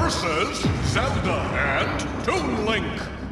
versus Zelda and Toon Link.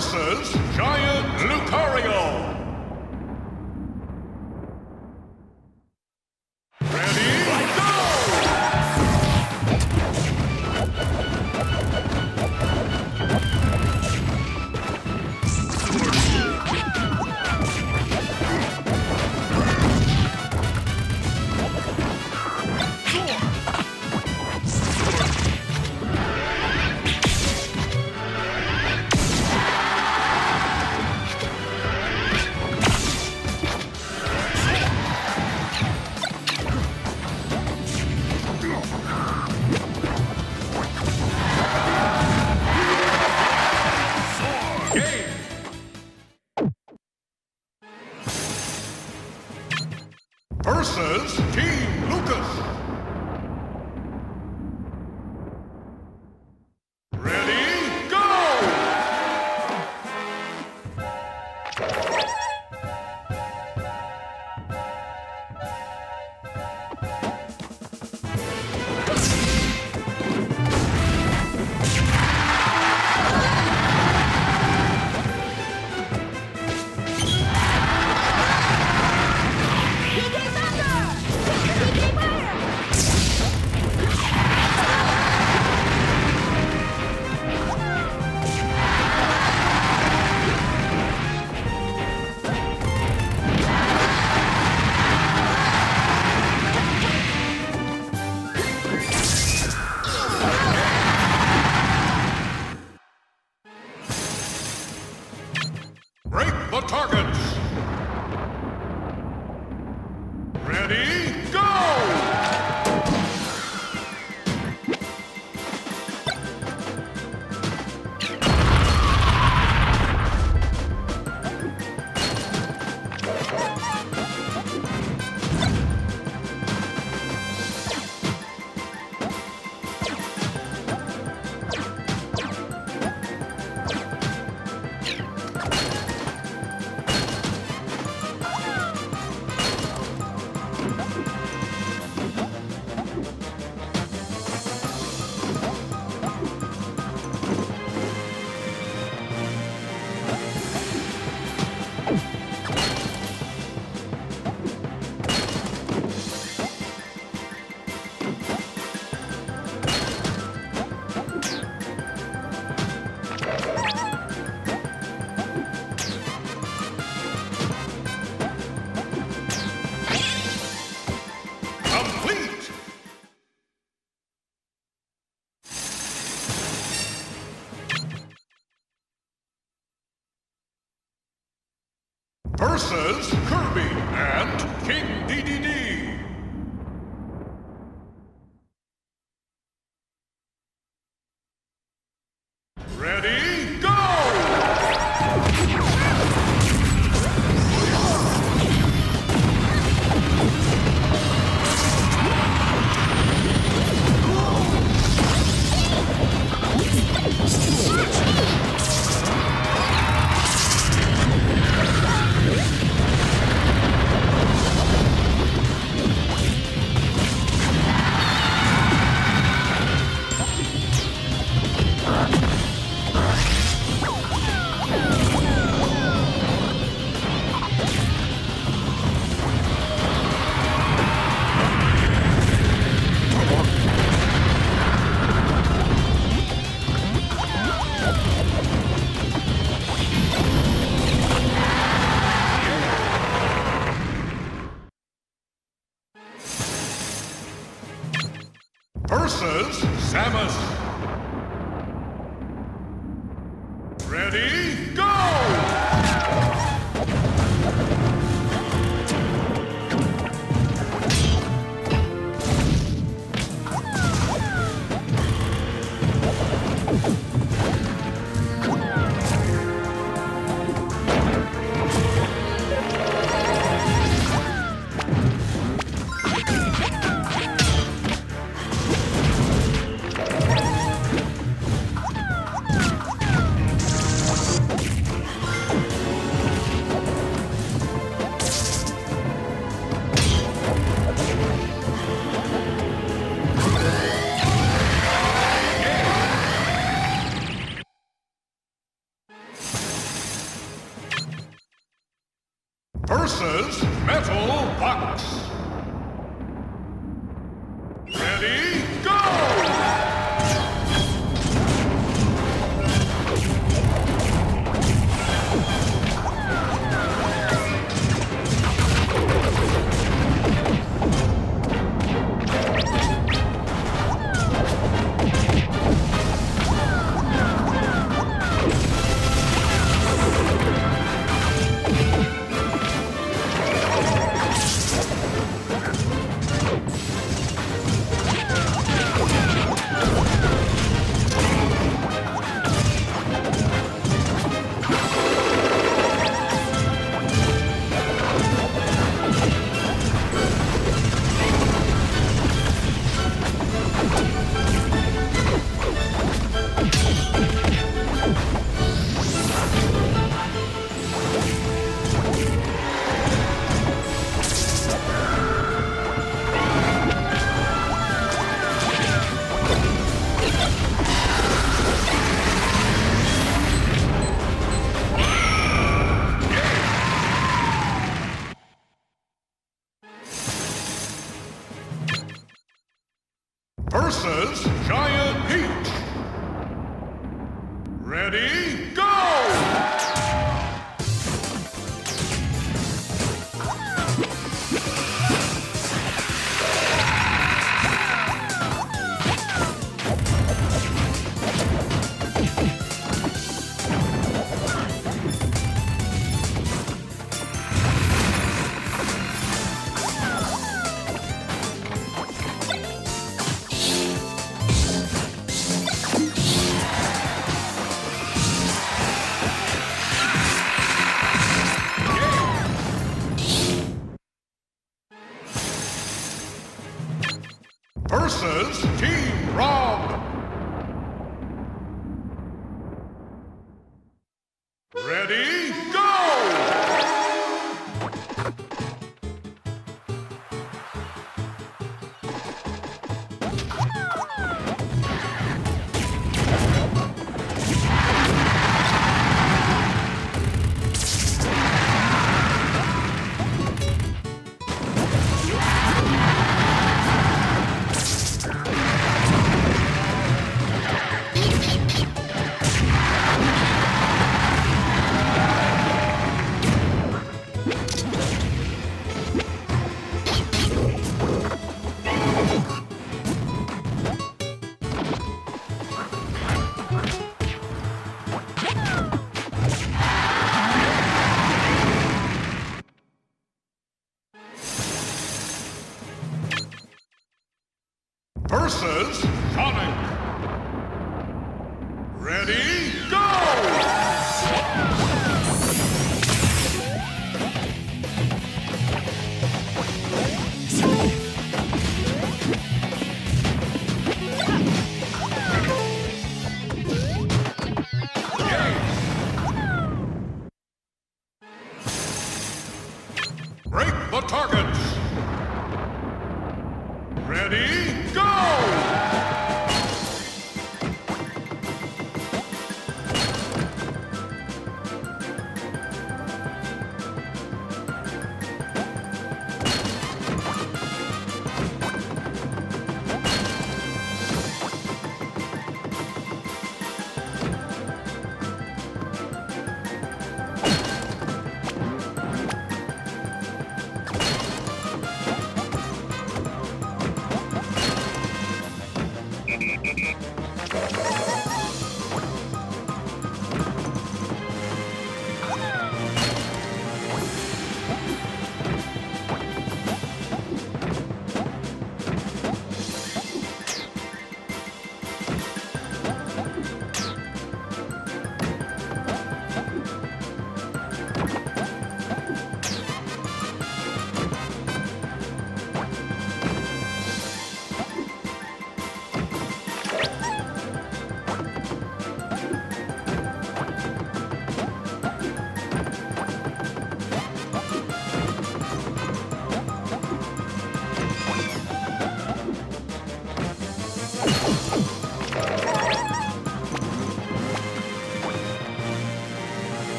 Versus versus Metal Box. Bye. Versus Sonic.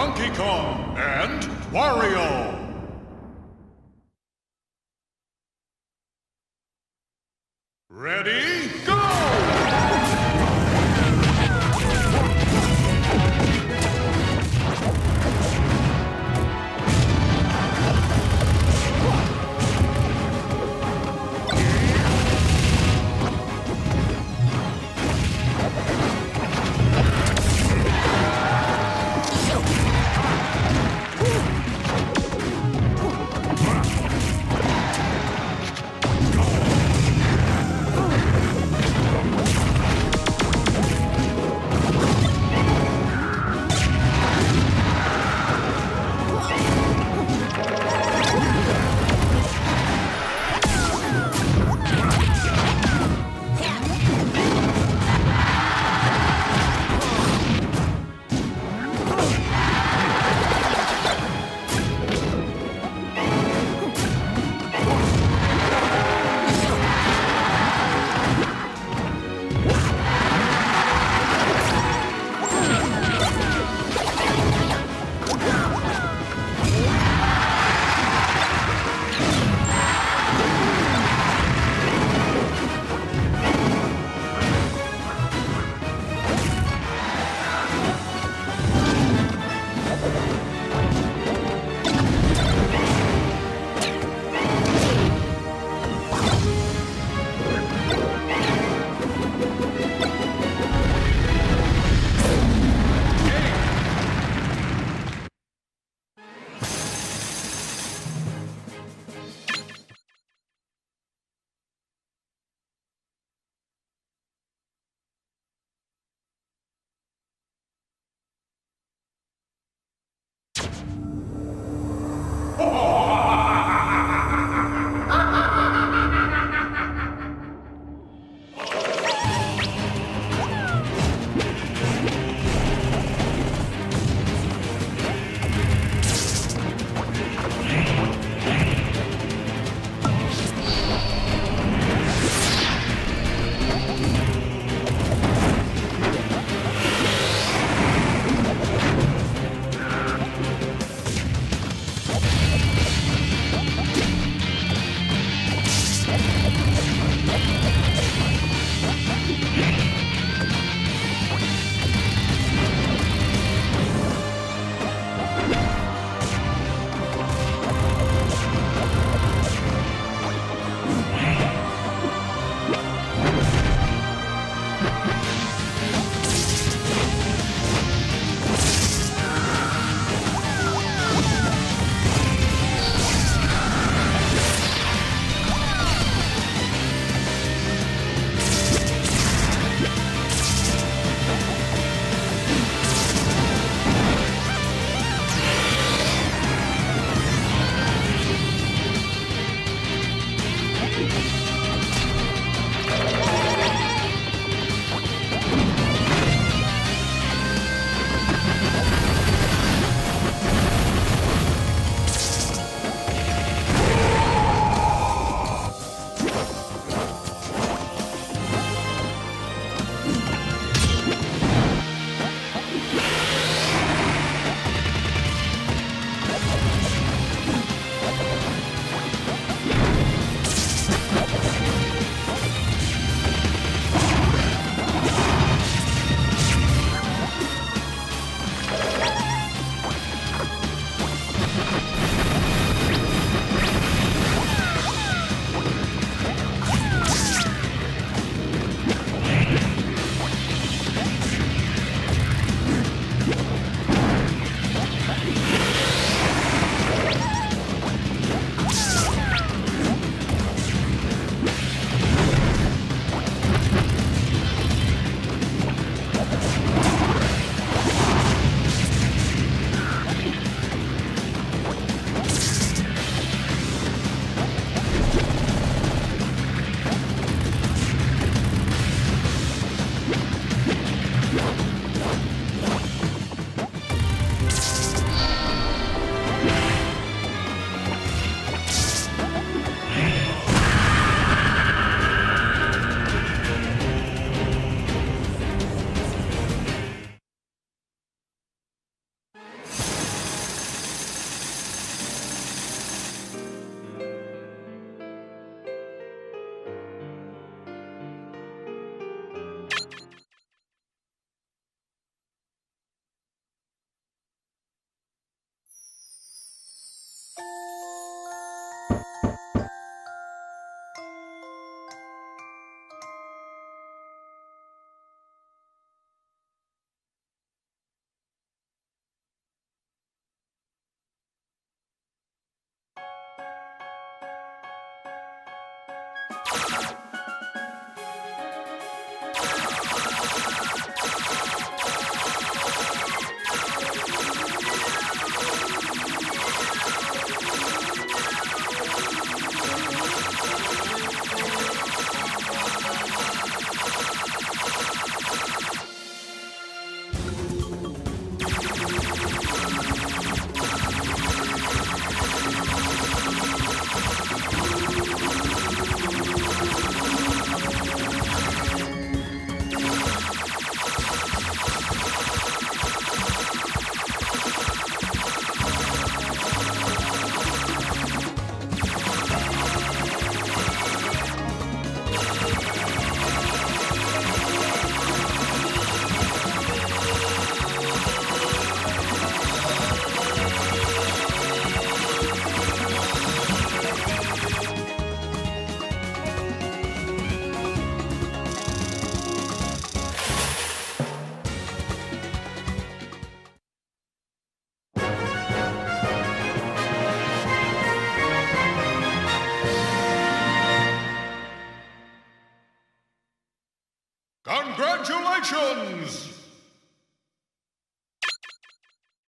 Donkey Kong, and Wario.